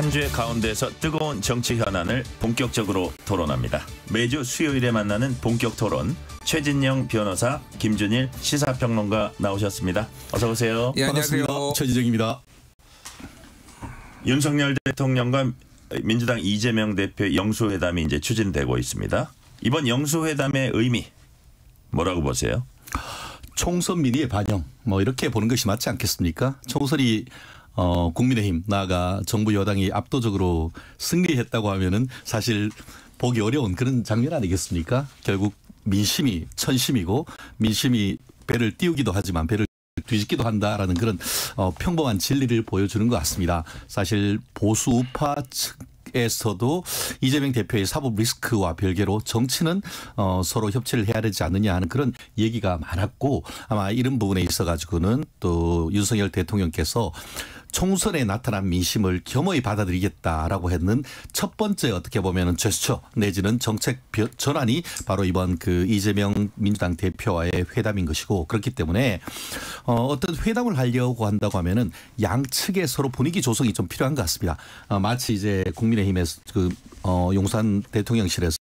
한 주의 가운데서 뜨거운 정치 현안을 본격적으로 토론합니다. 매주 수요일에 만나는 본격 토론 최진영 변호사, 김준일 시사평론가 나오셨습니다. 어서 오세요. 예, 안녕하세요. 반갑습니다. 최지정입니다. 윤석열 대통령과 민주당 이재명 대표의 영수회담이 이제 추진되고 있습니다. 이번 영수회담의 의미 뭐라고 보세요? 총선 민의의 반영 뭐 이렇게 보는 것이 맞지 않겠습니까? 총선이 어 국민의힘 나아가 정부 여당이 압도적으로 승리했다고 하면은 사실 보기 어려운 그런 장면 아니겠습니까? 결국 민심이 천심이고 민심이 배를 띄우기도 하지만 배를 뒤집기도 한다라는 그런 어, 평범한 진리를 보여주는 것 같습니다. 사실 보수 우파 측에서도 이재명 대표의 사법 리스크와 별개로 정치는 어, 서로 협치를 해야 되지 않느냐 하는 그런 얘기가 많았고 아마 이런 부분에 있어 가지고는 또 윤석열 대통령께서 총선에 나타난 민심을 겸허히 받아들이겠다라고 했는 첫 번째 어떻게 보면은 제스처 내지는 정책 전환이 바로 이번 그 이재명 민주당 대표와의 회담인 것이고 그렇기 때문에 어 어떤 회담을 하려고 한다고 하면은 양측의 서로 분위기 조성이 좀 필요한 것 같습니다. 어 마치 이제 국민의힘에서 그 어, 용산 대통령실에서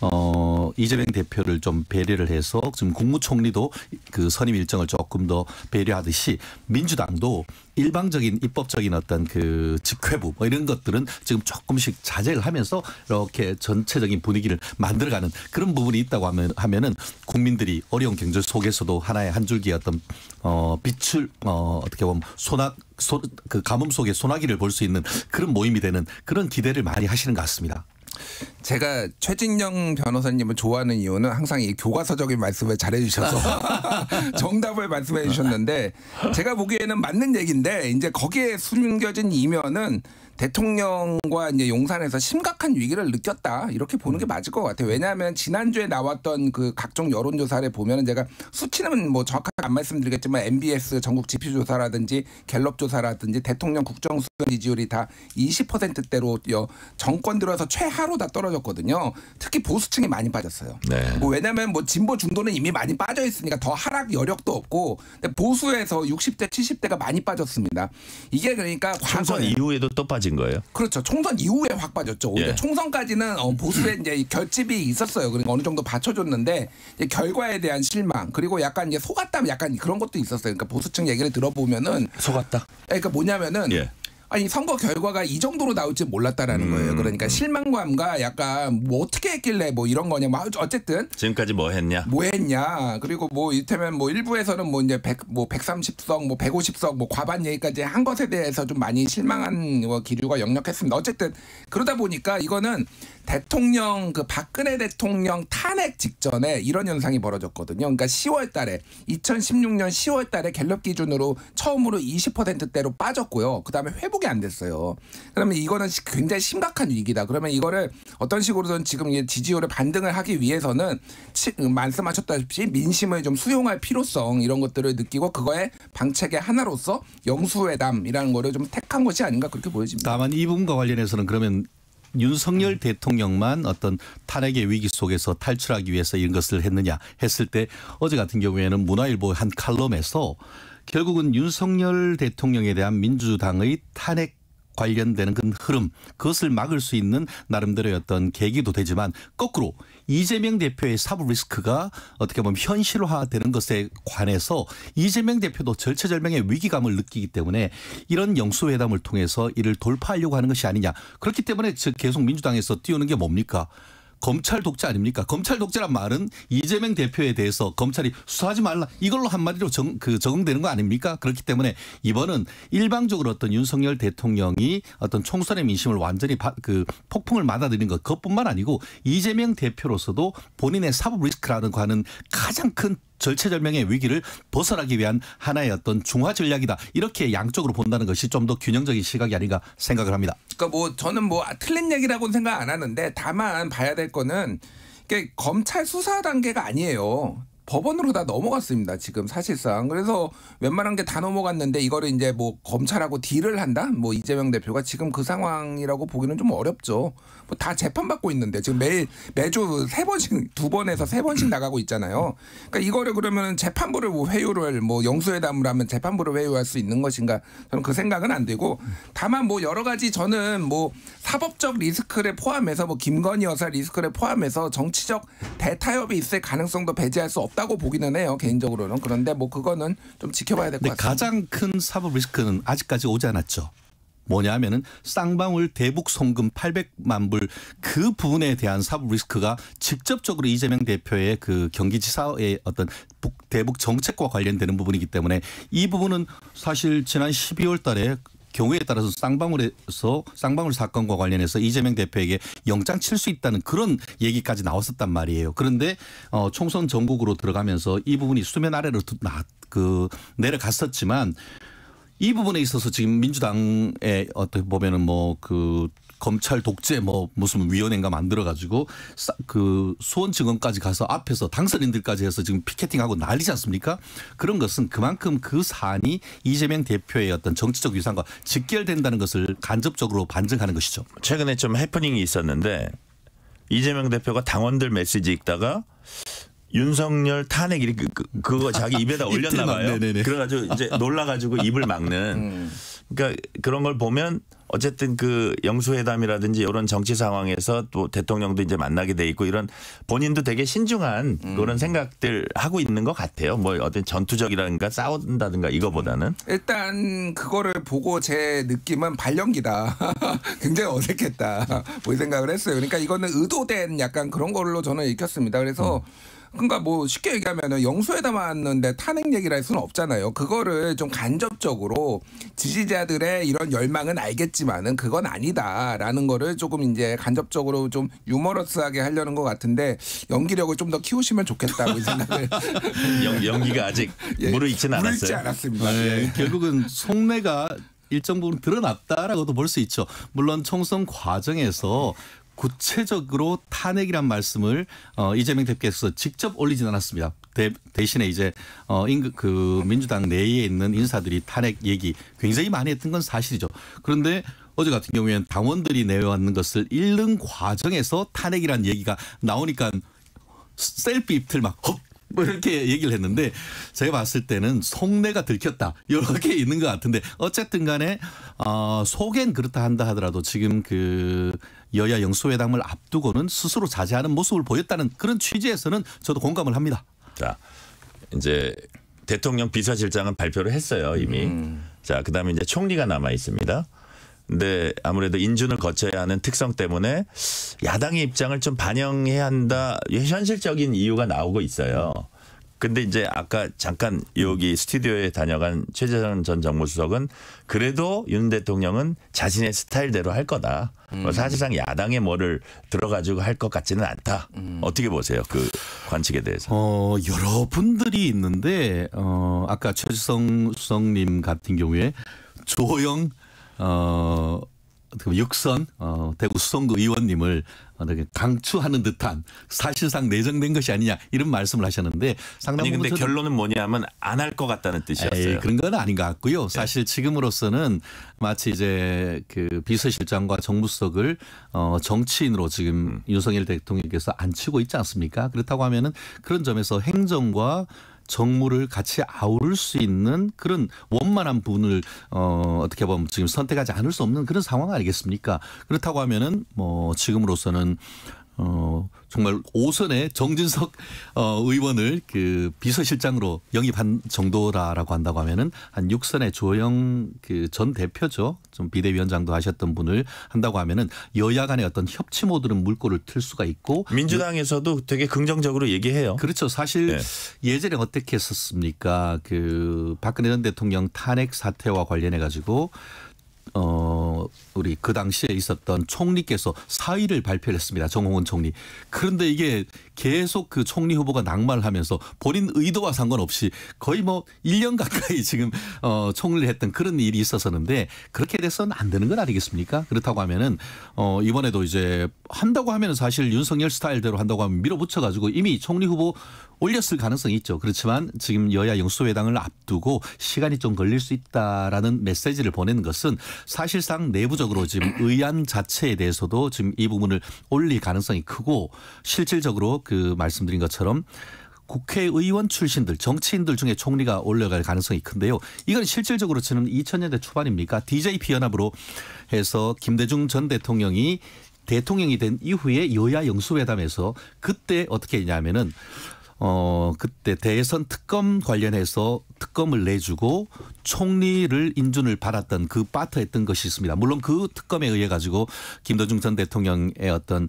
어, 이재명 대표를 좀 배려를 해서 지금 국무총리도 그 선임 일정을 조금 더 배려하듯이 민주당도 일방적인 입법적인 어떤 그 직회부 뭐 이런 것들은 지금 조금씩 자제를 하면서 이렇게 전체적인 분위기를 만들어가는 그런 부분이 있다고 하면 하면은 국민들이 어려운 경제 속에서도 하나의 한 줄기의 어떤 어 빛을 어 어떻게 보면 소낙 소, 그 가뭄 속에 소나기를 볼 수 있는 그런 모임이 되는 그런 기대를 많이 하시는 것 같습니다. 제가 최진영 변호사님을 좋아하는 이유는 항상 이 교과서적인 말씀을 잘해 주셔서 정답을 말씀해 주셨는데 제가 보기에는 맞는 얘기인데 이제 거기에 숨겨진 이면은 대통령과 이제 용산에서 심각한 위기를 느꼈다 이렇게 보는 게 음. 맞을 것 같아요. 왜냐하면 지난주에 나왔던 그 각종 여론조사를 보면은 제가 수치는 뭐 정확하게 안 말씀드리겠지만 MBS 전국 지표조사라든지 갤럽 조사라든지 대통령 국정 수행 지지율이 다 20%대로 정권 들어서 최하로 다 떨어졌거든요. 특히 보수층이 많이 빠졌어요. 네. 뭐 왜냐하면 뭐 진보 중도는 이미 많이 빠져 있으니까 더 하락 여력도 없고 보수에서 60대 70대가 많이 빠졌습니다. 이게 그러니까 총선 이후에도 또 빠지. 빠진 거예요? 그렇죠. 총선 이후에 확 빠졌죠. 오히려 예. 총선까지는 어, 보수의 이제 결집이 있었어요. 그러니까 어느 정도 받쳐줬는데 결과에 대한 실망 그리고 약간 이제 속았다 약간 그런 것도 있었어요. 그러니까 보수층 얘기를 들어보면은 속았다. 그러니까 뭐냐면은 예. 아니 선거 결과가 이 정도로 나올지 몰랐다라는 음. 거예요. 그러니까 실망감과 약간 뭐 어떻게 했길래 뭐 이런 거냐. 뭐 어쨌든 지금까지 뭐 했냐? 뭐 했냐. 그리고 뭐 이를테면 뭐 일부에서는 뭐 이제 100 뭐 130석 뭐 150석 뭐 과반 얘기까지 한 것에 대해서 좀 많이 실망한 뭐 기류가 역력했습니다. 어쨌든 그러다 보니까 이거는 대통령 그 박근혜 대통령 탄핵 직전에 이런 현상이 벌어졌거든요. 그러니까 10월 달에 2016년 10월 달에 갤럽 기준으로 처음으로 20%대로 빠졌고요. 그다음에 회복 이 안 됐어요. 그러면 이거는 굉장히 심각한 위기다. 그러면 이거를 어떤 식으로든 지금 지지율을 반등을 하기 위해서는 말씀하셨다시피 민심을 좀 수용할 필요성 이런 것들을 느끼고 그거의 방책의 하나로서 영수회담이라는 거를 좀 택한 것이 아닌가 그렇게 보여집니다. 다만 이 부분과 관련해서는 그러면 윤석열 음. 대통령만 어떤 탄핵의 위기 속에서 탈출하기 위해서 이런 것을 했느냐 했을 때 어제 같은 경우에는 문화일보 한 칼럼에서 결국은 윤석열 대통령에 대한 민주당의 탄핵 관련되는 그 흐름 그것을 막을 수 있는 나름대로의 어떤 계기도 되지만 거꾸로 이재명 대표의 사법 리스크가 어떻게 보면 현실화되는 것에 관해서 이재명 대표도 절체절명의 위기감을 느끼기 때문에 이런 영수회담을 통해서 이를 돌파하려고 하는 것이 아니냐 그렇기 때문에 계속 민주당에서 띄우는 게 뭡니까? 검찰 독재 아닙니까? 검찰 독재란 말은 이재명 대표에 대해서 검찰이 수사하지 말라 이걸로 한마디로 정, 그 적응되는 거 아닙니까? 그렇기 때문에 이번은 일방적으로 어떤 윤석열 대통령이 어떤 총선의 민심을 완전히 바, 그 폭풍을 맞아들인 것 그것뿐만 아니고 이재명 대표로서도 본인의 사법 리스크라는 거 하는 가장 큰 절체절명의 위기를 벗어나기 위한 하나의 어떤 중화 전략이다. 이렇게 양쪽으로 본다는 것이 좀 더 균형적인 시각이 아닌가 생각을 합니다. 그러니까 뭐 저는 뭐 틀린 얘기라고는 생각 안 하는데 다만 봐야 될 거는 검찰 수사 단계가 아니에요. 법원으로 다 넘어갔습니다. 지금 사실상 그래서 웬만한 게 다 넘어갔는데 이거를 이제 뭐 검찰하고 딜을 한다. 뭐 이재명 대표가 지금 그 상황이라고 보기는 좀 어렵죠. 뭐 다 재판 받고 있는데 지금 매일 매주 세 번씩 두 번에서 세 번씩 나가고 있잖아요. 그러니까 이거를 그러면 재판부를 뭐 회유를 뭐 영수회담을 하면 재판부를 회유할 수 있는 것인가? 저는 그 생각은 안 되고 다만 뭐 여러 가지 저는 뭐 사법적 리스크를 포함해서 뭐 김건희 여사 리스크를 포함해서 정치적 대타협이 있을 가능성도 배제할 수 없다고 보기는 해요 개인적으로는 그런데 뭐 그거는 좀 지켜봐야 될 것 같습니다. 가장 큰 사법 리스크는 아직까지 오지 않았죠. 뭐냐면은 쌍방울 대북 송금 800만 불 그 부분에 대한 사법 리스크가 직접적으로 이재명 대표의 그 경기지사의 어떤 북- 대북 정책과 관련되는 부분이기 때문에 이 부분은 사실 지난 12월 달에 경우에 따라서 쌍방울에서 쌍방울 사건과 관련해서 이재명 대표에게 영장 칠 수 있다는 그런 얘기까지 나왔었단 말이에요. 그런데 어 총선 전국으로 들어가면서 이 부분이 수면 아래로 그 내려갔었지만 이 부분에 있어서 지금 민주당에 어떻게 보면은 뭐그 검찰 독재 뭐 무슨 위원회인가 만들어 가지고 그 수원지검까지 가서 앞에서 당선인들까지 해서 지금 피켓팅하고 난리지 않습니까? 그런 것은 그만큼 그 사안이 이재명 대표의 어떤 정치적 위상과 직결된다는 것을 간접적으로 반증하는 것이죠. 최근에 좀 해프닝이 있었는데 이재명 대표가 당원들 메시지 읽다가 윤석열 탄핵 이렇게 그, 그- 그거 자기 입에다 올렸나 봐요. 네네네. 그래가지고 이제 놀라가지고 입을 막는. 그러니까 그런 걸 보면 어쨌든 그 영수회담이라든지 이런 정치 상황에서 또 대통령도 이제 만나게 돼 있고 이런 본인도 되게 신중한 그런 생각들 하고 있는 것 같아요. 뭐 어떤 전투적이라든가 싸운다든가 이거보다는. 일단 그거를 보고 제 느낌은 발령기다. 굉장히 어색했다. 뭐 이 생각을 했어요. 그러니까 이거는 의도된 약간 그런 걸로 저는 읽혔습니다. 그래서 그러니까 뭐 쉽게 얘기하면은 영수회담 왔는데 탄핵 얘기를 할 수는 없잖아요. 그거를 좀 간접적으로 지지자들의 이런 열망은 알겠지만은 그건 아니다라는 거를 조금 이제 간접적으로 좀 유머러스하게 하려는 것 같은데 연기력을 좀 더 키우시면 좋겠다고 이 생각을 연, 연기가 아직 예, 무르익지 않았어요. 않았습니다. 네, 예. 결국은 속내가 일정 부분 드러났다라고도 볼 수 있죠. 물론 총선 과정에서 구체적으로 탄핵이란 말씀을 어, 이재명 대표께서 직접 올리진 않았습니다. 대, 대신에 이제 어, 임금 그 민주당 내에 있는 인사들이 탄핵 얘기 굉장히 많이 했던 건 사실이죠. 그런데 어제 같은 경우에는 당원들이 내왔는 것을 읽는 과정에서 탄핵이란 얘기가 나오니까 셀피 입틀 막 헉! 뭐 이렇게 얘기를 했는데 제가 봤을 때는 속내가 들켰다 이렇게 있는 것 같은데 어쨌든 간에 어, 속엔 그렇다 한다 하더라도 지금 그 여야 영수회담을 앞두고는 스스로 자제하는 모습을 보였다는 그런 취지에서는 저도 공감을 합니다. 자, 이제 대통령 비서실장은 발표를 했어요 이미. 자, 그다음에 이제 총리가 남아 있습니다. 근데 아무래도 인준을 거쳐야 하는 특성 때문에 야당의 입장을 좀 반영해야 한다. 현실적인 이유가 나오고 있어요. 근데 이제 아까 잠깐 여기 스튜디오에 다녀간 최재선 전 정무수석은 그래도 윤 대통령은 자신의 스타일대로 할 거다. 뭐 사실상 야당의 뭐를 들어가지고 할 것 같지는 않다. 어떻게 보세요? 그 관측에 대해서. 어, 여러 분들이 있는데, 어, 아까 최수성 수석님 같은 경우에 조영, 어, 보면 육선, 어, 대구 수성구 의원님을 강추하는 듯한 사실상 내정된 것이 아니냐 이런 말씀을 하셨는데 상당 아니 근데 결론은 뭐냐면 안 할 것 같다는 뜻이었어요. 에이, 그런 건 아닌 것 같고요. 사실 지금으로서는 마치 이제 그 비서실장과 정무수석을 어 정치인으로 지금 윤석열 대통령께서 앉히고 있지 않습니까? 그렇다고 하면은 그런 점에서 행정과 정무를 같이 아우를 수 있는 그런 원만한 부분을 어 어떻게 보면 지금 선택하지 않을 수 없는 그런 상황 아니겠습니까? 그렇다고 하면은 뭐 지금으로서는 어 정말 오선의 정진석 어 의원을 그 비서실장으로 영입한 정도라라고 한다고 하면은 한 6선의 조영 그 전 대표죠. 좀 비대위원장도 하셨던 분을 한다고 하면은 여야 간의 어떤 협치 모드는 물꼬를 틀 수가 있고 민주당에서도 되게 긍정적으로 얘기해요. 그렇죠. 사실 네. 예전에 어떻게 했었습니까? 그 박근혜 전 대통령 탄핵 사태와 관련해 가지고 어 우리 그 당시에 있었던 총리께서 사의를 발표를 했습니다. 정홍원 총리. 그런데 이게 계속 그 총리 후보가 낙마를 하면서 본인 의도와 상관없이 거의 뭐 1년 가까이 지금 어 총리를 했던 그런 일이 있었었는데 그렇게 돼서는 안 되는 건 아니겠습니까? 그렇다고 하면은 어 이번에도 이제 한다고 하면 사실 윤석열 스타일대로 한다고 하면 밀어붙여 가지고 이미 총리 후보 올렸을 가능성이 있죠. 그렇지만 지금 여야 영수회당을 앞두고 시간이 좀 걸릴 수 있다라는 메시지를 보내는 것은 사실상 내부적으로 지금 의안 자체에 대해서도 지금 이 부분을 올릴 가능성이 크고 실질적으로 그 말씀드린 것처럼 국회의원 출신들 정치인들 중에 총리가 올라갈 가능성이 큰데요. 이건 실질적으로 저는 2000년대 초반입니까? DJP 연합으로 해서 김대중 전 대통령이 대통령이 된 이후에 여야 영수회담에서 그때 어떻게 했냐면은 어 그때 대선 특검 관련해서 특검을 내주고 총리를 인준을 받았던 그 파트했던 것이 있습니다. 물론 그 특검에 의해 가지고 김대중 전 대통령의 어떤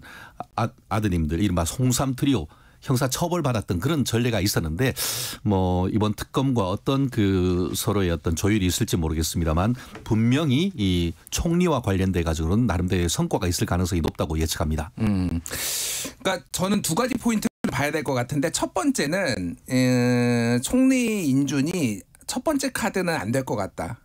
아, 아드님들 이른바 송삼 트리오 형사 처벌 받았던 그런 전례가 있었는데 뭐 이번 특검과 어떤 그 서로의 어떤 조율이 있을지 모르겠습니다만 분명히 이 총리와 관련돼 가지고는 나름대로 성과가 있을 가능성이 높다고 예측합니다. 음. 그러니까 저는 두 가지 포인트를 봐야 될 것 같은데 첫 번째는 에, 총리 인준이 첫 번째 카드는 안 될 것 같다.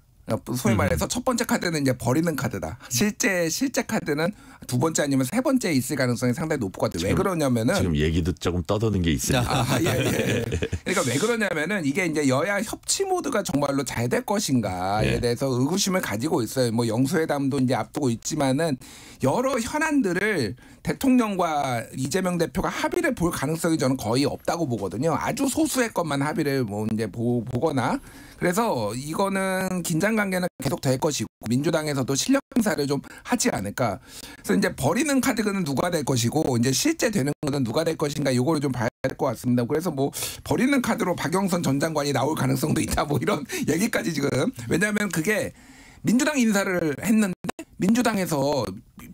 소위 말해서 첫 번째 카드는 이제 버리는 카드다. 실제 실제 카드는 두 번째 아니면 세 번째 있을 가능성이 상당히 높을 것 같아요. 왜 지금- 그러냐면은 지금 얘기도 조금 떠도는 게 있습니다. 아, 예, 예. 그러니까 왜 그러냐면은 이게 이제 여야 협치 모드가 정말로 잘 될 것인가에 예. 대해서 의구심을 가지고 있어요. 뭐 영수회담도 이제 앞두고 있지만은 여러 현안들을 대통령과 이재명 대표가 합의를 볼 가능성이 저는 거의 없다고 보거든요. 아주 소수의 것만 합의를 뭐 이제 보, 보거나 그래서 이거는 긴장 관계는 계속 될 것이고 민주당에서도 실력 행사를 좀 하지 않을까. 그래서 이제 버리는 카드는 누가 될 것이고 이제 실제 되는 거는 누가 될 것인가 이거를 좀 봐야 될 것 같습니다. 그래서 뭐 버리는 카드로 박영선 전 장관이 나올 가능성도 있다 뭐 이런 얘기까지 지금 왜냐하면 그게 민주당 인사를 했는데 민주당에서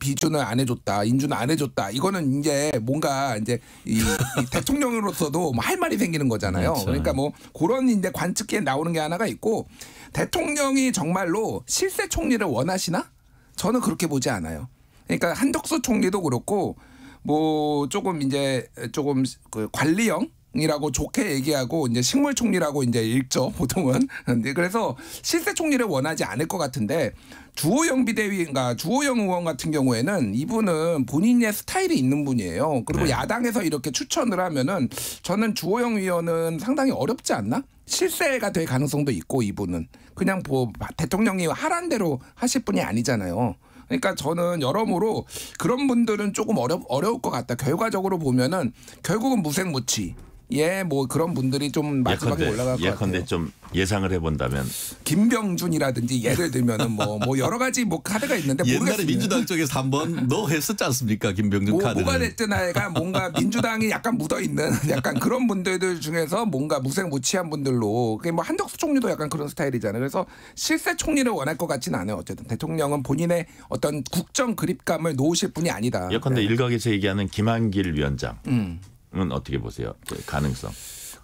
비준을 안 해줬다, 인준을 안 해줬다. 이거는 이제 뭔가 이제 이, 이 대통령으로서도 뭐 할 말이 생기는 거잖아요. 그렇죠. 그러니까 뭐 그런 이제 관측기에 나오는 게 하나가 있고 대통령이 정말로 실세 총리를 원하시나? 저는 그렇게 보지 않아요. 그러니까 한덕수 총리도 그렇고 뭐 조금 이제 조금 그 관리형 이라고 좋게 얘기하고 이제 식물 총리라고 이제 읽죠 보통은 그래서 실세 총리를 원하지 않을 것 같은데 주호영 비대위인가 주호영 의원 같은 경우에는 이분은 본인의 스타일이 있는 분이에요 그리고 네. 야당에서 이렇게 추천을 하면은 저는 주호영 의원은 상당히 어렵지 않나 실세가 될 가능성도 있고 이분은 그냥 뭐 대통령이 하란 대로 하실 분이 아니잖아요. 그러니까 저는 여러모로 그런 분들은 조금 어려 어려울 것 같다. 결과적으로 보면은 결국은 무색무취. 예, 뭐 그런 분들이 좀 마지막에 올라갈 것 예컨대 같아요. 좀 예상을 해본다면 김병준이라든지 예를 들면은 뭐 뭐 여러 가지 뭐 카드가 있는데 옛날에 모르겠습니다. 민주당 쪽에서 한번 너 했었지 않습니까 김병준 뭐, 카드는. 뭐가 됐든 하여가 뭔가 민주당이 약간 묻어 있는 약간 그런 분들 중에서 뭔가 무색무취한 분들로 그게 뭐 한덕수 총리도 약간 그런 스타일이잖아요. 그래서 실세 총리를 원할 것 같지는 않아요. 어쨌든 대통령은 본인의 어떤 국정 그립감을 놓으실 분이 아니다. 예컨대 네. 일각에서 얘기하는 김한길 위원장 은 음. 어떻게 보세요? 그 가능성.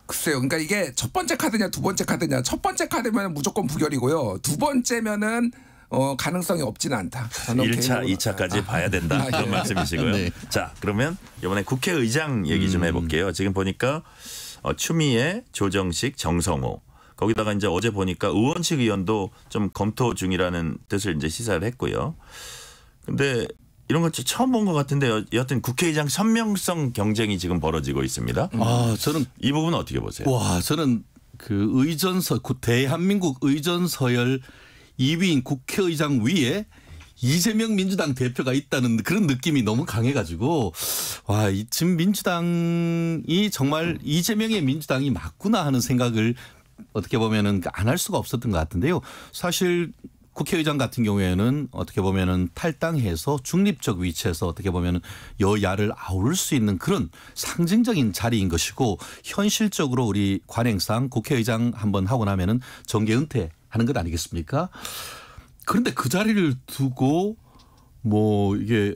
글쎄요. 그러니까 이게 첫 번째 카드냐 두 번째 카드냐. 첫 번째 카드면 무조건 부결이고요. 두 번째면은 어, 가능성이 없지는 않다. 저는 1차, 개인적으로. 2차까지 아, 봐야 된다. 아, 그런 예. 말씀이시고요. 네. 자, 그러면 이번에 국회의장 얘기 좀 해볼게요. 지금 보니까 어, 추미애, 조정식, 정성호. 거기다가 이제 어제 보니까 의원식 의원도 좀 검토 중이라는 뜻을 이제 시사를 했고요. 근데 이런 거 처음 본 것 같은데 여- 여하튼 국회의장 선명성 경쟁이 지금 벌어지고 있습니다. 아 저는 이 부분은 어떻게 보세요? 와 저는 그 의전서 구- 대한민국 의전 서열 2위인 국회의장 위에 이재명 민주당 대표가 있다는 그런 느낌이 너무 강해가지고 와이 지금 민주당이 정말 이재명의 민주당이 맞구나 하는 생각을 어떻게 보면은 안 할 수가 없었던 것 같은데요. 사실 국회의장 같은 경우에는 어떻게 보면은 탈당해서 중립적 위치에서 어떻게 보면은 여야를 아우를 수 있는 그런 상징적인 자리인 것이고 현실적으로 우리 관행상 국회의장 한번 하고 나면은 정계 은퇴하는 것 아니겠습니까? 그런데 그 자리를 두고 뭐 이게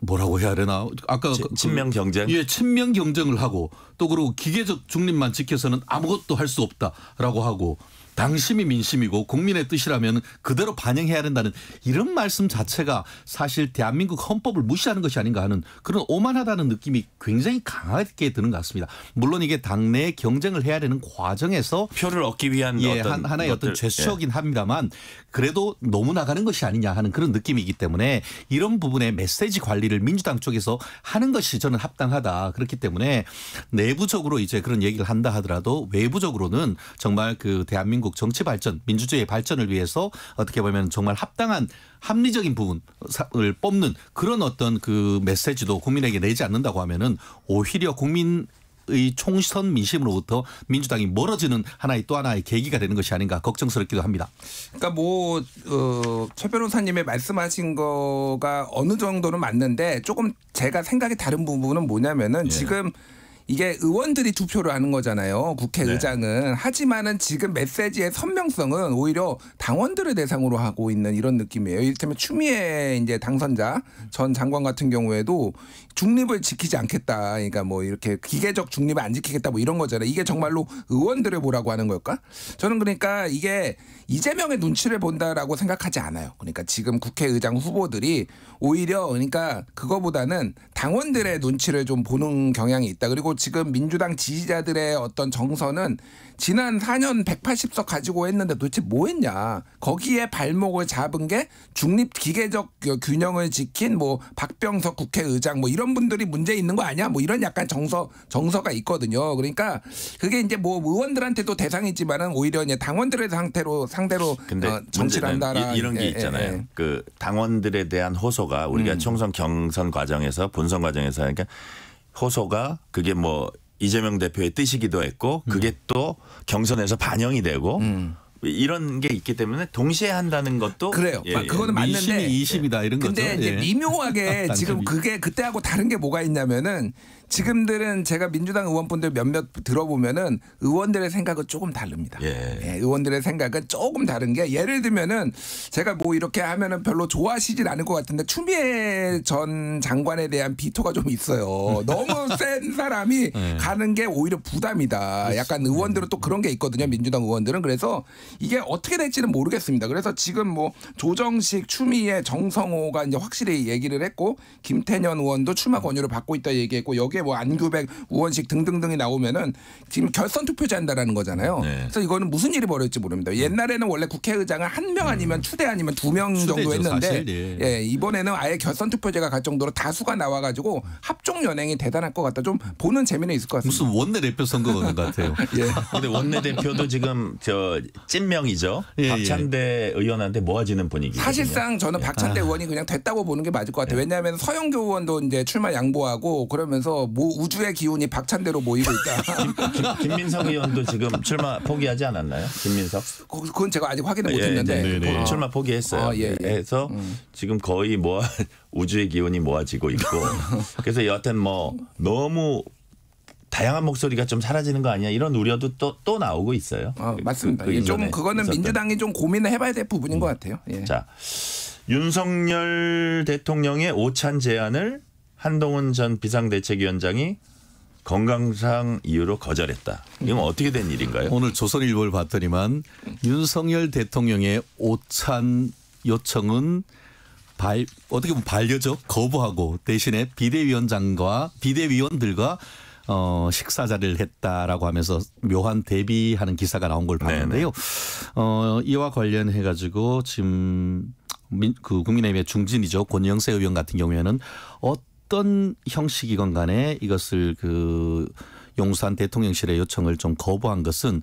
뭐라고 해야 되나? 아까 치- 그- 친명 경쟁? 예, 친명 경쟁을 하고 또 그리고 기계적 중립만 지켜서는 아무것도 할 수 없다라고 하고 당심이 민심이고 국민의 뜻이라면 그대로 반영해야 된다는 이런 말씀 자체가 사실 대한민국 헌법을 무시하는 것이 아닌가 하는 그런 오만하다는 느낌이 굉장히 강하게 드는 것 같습니다. 물론 이게 당내 경쟁을 해야 되는 과정에서 표를 얻기 위한 예, 어떤 한, 하나의 어떤 것들, 제스처긴 합니다만 그래도 너무 나가는 것이 아니냐 하는 그런 느낌이기 때문에 이런 부분의 메시지 관리를 민주당 쪽에서 하는 것이 저는 합당하다. 그렇기 때문에 내부적으로 이제 그런 얘기를 한다 하더라도 외부적으로는 정말 그 대한민국 정치 발전, 민주주의 발전을 위해서 어떻게 보면 정말 합당한 합리적인 부분을 뽑는 그런 어떤 그 메시지도 국민에게 내지 않는다고 하면은 오히려 국민 의 총선 민심으로부터 민주당이 멀어지는 하나의 또 하나의 계기가 되는 것이 아닌가 걱정스럽기도 합니다. 그러니까 뭐, 어, 최 변호사님의 말씀하신 거가 어느 정도는 맞는데 조금 제가 생각이 다른 부분은 뭐냐면은 지금 이게 의원들이 투표를 하는 거잖아요. 국회의장은. 하지만은 지금 메시지의 선명성은 오히려 당원들을 대상으로 하고 있는 이런 느낌이에요. 이를테면 추미애 이제 당선자 전 장관 같은 경우에도 중립을 지키지 않겠다. 그러니까 뭐 이렇게 기계적 중립을 안 지키겠다 뭐 이런 거잖아요. 이게 정말로 의원들을 보라고 하는 걸까? 저는 그러니까 이게 이재명의 눈치를 본다라고 생각하지 않아요. 그러니까 지금 국회의장 후보들이 오히려 그러니까 그거보다는 당원들의 눈치를 좀 보는 경향이 있다. 그리고 지금 민주당 지지자들의 어떤 정서는 지난 4년 180석 가지고 했는데 도대체 뭐 했냐. 거기에 발목을 잡은 게 중립 기계적 균형을 지킨 뭐 박병석 국회의장 뭐 이런 분들이 문제 있는 거 아니야? 뭐 이런 약간 정서 정서가 있거든요. 그러니까 그게 이제 뭐 의원들한테도 대상이지만은 오히려 이제 당원들의 상태로 상대로 근데 어, 정치를 한다라 이, 런게 예, 예, 있잖아요. 예. 그 당원들에 대한 호소가 우리가 음. 총선 경선 과정에서 본선 과정에서 그러니까 호소가 그게 뭐 이재명 대표의 뜻이기도 했고 음. 그게 또 경선에서 반영이 되고 이런 게 있기 때문에 동시에 한다는 것도 그래요. 예, 막 예. 그거는 맞는데 민심이 이심이다 이런 거죠. 근데 이제 예. 미묘하게 지금. 그게 그때하고 다른 게 뭐가 있냐면은 지금들은 제가 민주당 의원분들 몇몇 들어보면은 의원들의 생각은 조금 다릅니다. 예. 의원들의 생각은 조금 다른 게 예를 들면은 제가 뭐 이렇게 하면은 별로 좋아하시진 않을 것 같은데 추미애 전 장관에 대한 비토가 좀 있어요. 너무 센 사람이 네. 가는 게 오히려 부담이다. 약간 의원들은 또 그런 게 있거든요. 민주당 의원들은 그래서 이게 어떻게 될지는 모르겠습니다. 그래서 지금 뭐 조정식, 추미애, 정성호가 이제 확실히 얘기를 했고 김태년 의원도 출마 권유를 받고 있다 얘기했고 여기 에뭐 안규백, 우원식 등등등이 나오면은 지금 결선 투표제 한다라는 거잖아요. 네. 그래서 이거는 무슨 일이 벌어질지 모릅니다. 옛날에는 원래 국회의장을 한명 아니면 추대 아니면 두 명 정도 했는데 사실, 예. 예, 이번에는 아예 결선 투표제가 갈 정도로 다수가 나와가지고 합종 연행이 대단할 것 같다. 좀 보는 재미는 있을 것 같습니다. 무슨 원내 대표 선거 같은 것 같아요. 예. 근데 원내 대표도 지금 저 찐명이죠. 예, 예. 박찬대 의원한테 모아지는 분위기. 사실상 저는 박찬대 의원이 그냥 됐다고 보는 게 맞을 것 같아요. 왜냐하면 서영교 의원도 이제 출마 양보하고 그러면서 뭐 우주의 기운이 박찬 대로 모이고 있다. 김민석 의원도 지금 출마 포기하지 않았나요? 김민석? 그- 그건 제가 아직 확인을 예, 못했는데. 네, 네. 어. 출마 포기했어요. 아, 예, 예. 그래서 지금 거의 모아 우주의 기운이 모아지고 있고 그래서 여하튼 뭐 너무 다양한 목소리가 좀 사라지는 거 아니야 이런 우려도 또 또 나오고 있어요. 어, 맞습니다. 그 예, 좀 이전에 그거는 있었던. 민주당이 좀 고민을 해봐야 될 부분인 것 같아요. 예. 자 윤석열 대통령의 오찬 제안을 한동훈 전 비상대책위원장이 건강상 이유로 거절했다. 이건 어떻게 된 일인가요? 오늘 조선일보를 봤더니만 윤석열 대통령의 오찬 요청은 발 어떻게 보면 반려죠 거부하고 대신에 비대위원장과 비대위원들과 어 식사 자리를 했다라고 하면서 묘한 대비하는 기사가 나온 걸 봤는데요. 어 이와 관련해 가지고 지금 민, 그 국민의힘의 중진이죠 권영세 의원 같은 경우에는 어떤 형식이건 간에 이것을 그 용산 대통령실의 요청을 좀 거부한 것은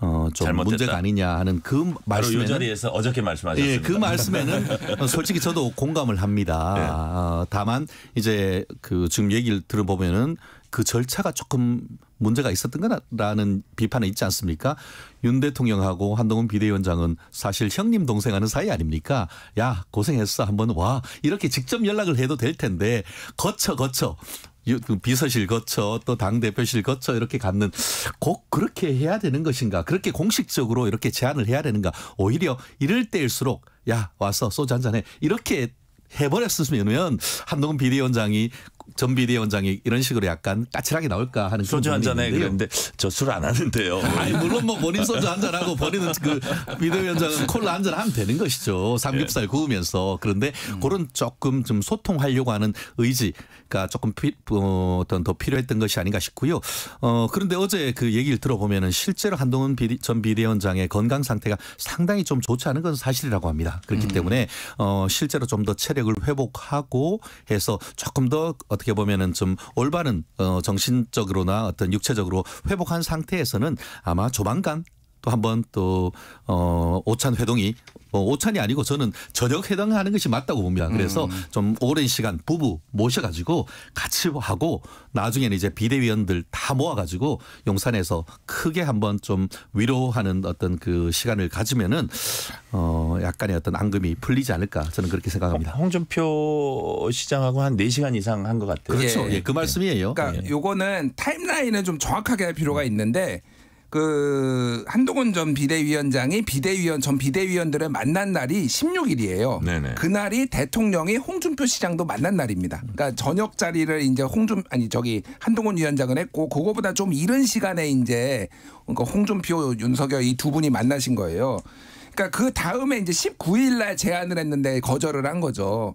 어좀. 문제가 아니냐 하는 그 말씀에는 자리에서 어저께 말씀하셨습니다. 예, 그 말씀에는 어, 솔직히 저도 공감을 합니다. 네. 어, 다만 이제 그 지금 얘기를 들어보면은 그 절차가 조금 문제가 있었던 거라는 비판은 있지 않습니까? 윤 대통령하고 한동훈 비대위원장은 사실 형님 동생 하는 사이 아닙니까? 야 고생했어 한번 와 이렇게 직접 연락을 해도 될 텐데 거쳐 거쳐 유- 그 비서실 거쳐 또 당 대표실 거쳐 이렇게 갖는 꼭 그렇게 해야 되는 것인가? 그렇게 공식적으로 이렇게 제안을 해야 되는가? 오히려 이럴 때일수록 야 와서 소주 한 잔 해 이렇게 해버렸으면 한동훈 비대위원장이 전 비대위원장이 이런 식으로 약간 까칠하게 나올까 하는 소주 한 잔에. 그랬는데 저 술 안 하는데요. 아니 물론 뭐 본인 소주 한 잔 하고 본인은 그 비대위원장은 콜라 한 잔 하면 되는 것이죠. 삼겹살 구우면서 그런데 그런 조금 좀 소통하려고 하는 의지가 조금 피, 어, 어떤 더 필요했던 것이 아닌가 싶고요. 어 그런데 어제 그 얘기를 들어보면은 실제로 한동훈 비대, 전 비대위원장의 건강 상태가 상당히 좀 좋지 않은 건 사실이라고 합니다. 그렇기 때문에 어 실제로 좀 더 체력을 회복하고 해서 조금 더 어떻게 보면은 좀 올바른 어 정신적으로나 어떤 육체적으로 회복한 상태에서는 아마 조만간 또 한번 또 어, 오찬 회동이 어, 오찬이 아니고 저는 저녁 회동하는 것이 맞다고 봅니다. 그래서 좀 오랜 시간 부부 모셔가지고 같이 하고 나중에는 이제 비대위원들 다 모아가지고 용산에서 크게 한번 좀 위로하는 어떤 그 시간을 가지면은 어, 약간의 어떤 앙금이 풀리지 않을까 저는 그렇게 생각합니다. 홍준표 시장하고 한 4시간 이상 한 것 같아요. 그렇죠. 예. 예, 그 말씀이에요. 그러니까 예. 요거는 타임라인을 좀 정확하게 할 필요가 있는데 그 한동훈 전 비대위원장이 비대위원 전 비대위원들을 만난 날이 16일이에요. 네네. 그날이 대통령이 홍준표 시장도 만난 날입니다. 그러니까 저녁 자리를 이제 홍준 아니 저기 한동훈 위원장은 했고 그거보다 좀 이른 시간에 이제 그러니까 홍준표 윤석열 이 두 분이 만나신 거예요. 그러니까 그 다음에 이제 19일 날 제안을 했는데 거절을 한 거죠.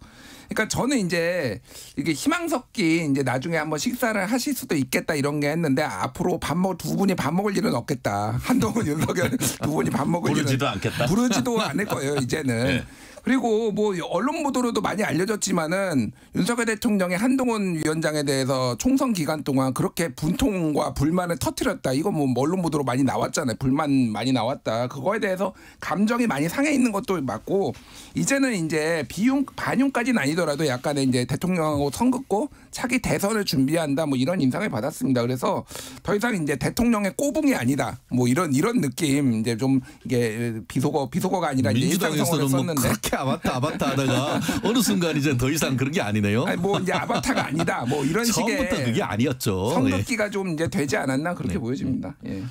그러니까 저는 이제 이게 희망 섞인 이제 나중에 한번 식사를 하실 수도 있겠다 이런 게 했는데 앞으로 밥 먹 두 분이 밥 먹을 일은 없겠다. 한동훈 윤석열 두 분이 밥 먹을 부르지도 일은 않겠다. 부르지도 않을 거예요 이제는. 네. 그리고 뭐 언론 보도로도 많이 알려졌지만은 윤석열 대통령이 한동훈 위원장에 대해서 총선 기간 동안 그렇게 분통과 불만을 터뜨렸다. 이거 뭐 언론 보도로 많이 나왔잖아요. 불만 많이 나왔다. 그거에 대해서 감정이 많이 상해 있는 것도 맞고 이제는 이제 비용 반용까지는 아니더라도 약간의 이제 대통령하고 선긋고 차기 대선을 준비한다. 뭐 이런 인상을 받았습니다. 그래서 더 이상 이제 대통령의 꼬붕이 아니다. 뭐 이런 이런 느낌 이제 좀 이게 비속어 비속어가 아니라 민주당에서는 뭐 썼는데. 그렇게 아바타 아바타 하다가 어느 순간 이제 더 이상 그런 게 아니네요. 아니 뭐 이제 아바타가 아니다. 뭐 이런 처음부터 식의 그게 아니었죠. 예. 성급기가 좀 이제 되지 않았나 그렇게 네. 보여집니다. 예.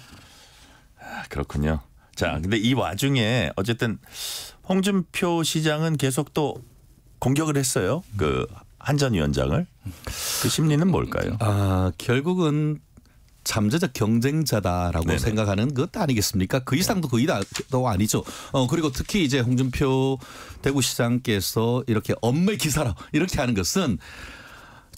아, 그렇군요. 자, 근데 이 와중에 어쨌든 홍준표 시장은 계속 또 공격을 했어요. 그 한전 위원장을. 그 심리는 뭘까요? 아 결국은 잠재적 경쟁자다라고 네네. 생각하는 것 아니겠습니까? 그 이상도 그 이하도 아니죠. 어 그리고 특히 이제 홍준표 대구시장께서 이렇게 엄매 기사라 이렇게 하는 것은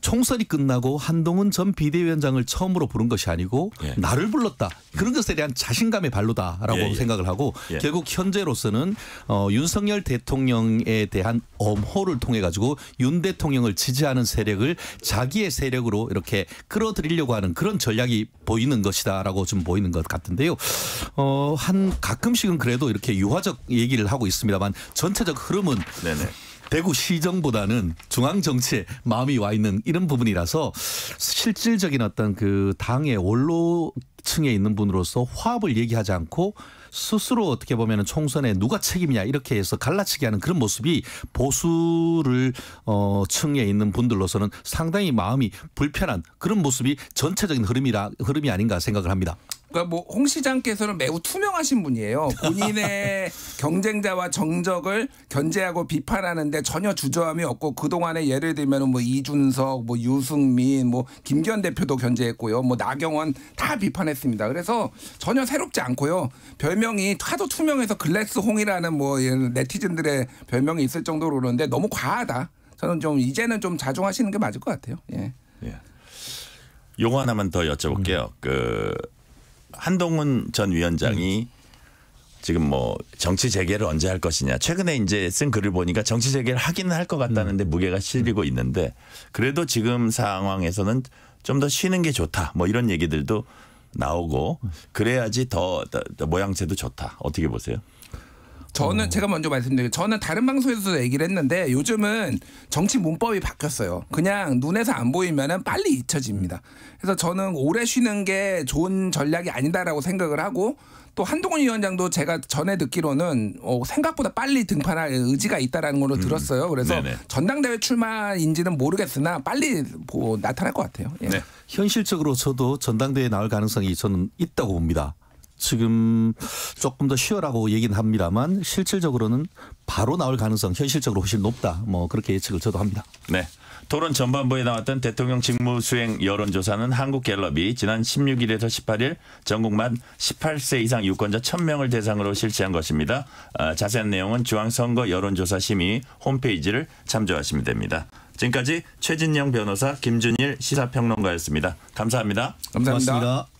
총선이 끝나고 한동훈 전 비대위원장을 처음으로 부른 것이 아니고 예. 나를 불렀다 그런 것에 대한 자신감의 발로다라고 예, 예. 생각을 하고 예. 결국 현재로서는 어, 윤석열 대통령에 대한 엄호를 통해 가지고 윤 대통령을 지지하는 세력을 자기의 세력으로 이렇게 끌어들이려고 하는 그런 전략이 보이는 것이다라고 좀 보이는 것 같은데요. 어, 한 가끔씩은 그래도 이렇게 유화적 얘기를 하고 있습니다만 전체적 흐름은 네네. 대구 시정보다는 중앙 정치에 마음이 와 있는 이런 부분이라서 실질적인 어떤 그 당의 원로층에 있는 분으로서 화합을 얘기하지 않고 스스로 어떻게 보면 총선에 누가 책임이냐 이렇게 해서 갈라치기 하는 그런 모습이 보수를 어 층에 있는 분들로서는 상당히 마음이 불편한 그런 모습이 전체적인 흐름이라 흐름이 아닌가 생각을 합니다. 그러니까 뭐 홍 시장께서는 매우 투명하신 분이에요. 본인의 경쟁자와 정적을 견제하고 비판하는데 전혀 주저함이 없고 그 동안에 예를 들면 뭐 이준석, 뭐 유승민, 뭐 김기현 대표도 견제했고요. 뭐 나경원 다 비판했습니다. 그래서 전혀 새롭지 않고요. 별명이 하도 투명해서 글래스 홍이라는 뭐 네티즌들의 별명이 있을 정도로 그러는데 너무 과하다. 저는 좀 이제는 좀 자중하시는 게 맞을 것 같아요. 예. 예. 요거 하나만 더 여쭤볼게요. 그 한동훈 전 위원장이 지금 뭐 정치 재개를 언제 할 것이냐. 최근에 이제 쓴 글을 보니까 정치 재개를 하기는 할 것 같다는데 무게가 실리고 있는데 그래도 지금 상황에서는 좀 더 쉬는 게 좋다. 뭐 이런 얘기들도 나오고 그래야지 더, 더- 더 모양새도 좋다. 어떻게 보세요? 저는 제가 먼저 말씀드릴게요. 저는 다른 방송에서도 얘기를 했는데 요즘은 정치 문법이 바뀌었어요. 그냥 눈에서 안 보이면은 빨리 잊혀집니다. 그래서 저는 오래 쉬는 게 좋은 전략이 아니다라고 생각을 하고 또 한동훈 위원장도 제가 전에 듣기로는 어, 생각보다 빨리 등판할 의지가 있다라는 걸로 들었어요. 그래서 네네. 전당대회 출마인지는 모르겠으나 빨리 뭐 나타날 것 같아요. 예. 네. 현실적으로 저도 전당대회에 나올 가능성이 저는 있다고 봅니다. 지금 조금 더 쉬어라고 얘기는 합니다만 실질적으로는 바로 나올 가능성 현실적으로 훨씬 높다. 뭐 그렇게 예측을 저도 합니다. 네. 토론 전반부에 나왔던 대통령 직무 수행 여론조사는 한국갤럽이 지난 16일에서 18일 전국 만 18세 이상 유권자 1000명을 대상으로 실시한 것입니다. 아, 자세한 내용은 중앙선거 여론조사 심의 홈페이지를 참조하시면 됩니다. 지금까지 최진영 변호사, 김준일 시사평론가였습니다. 감사합니다. 감사합니다. 고맙습니다.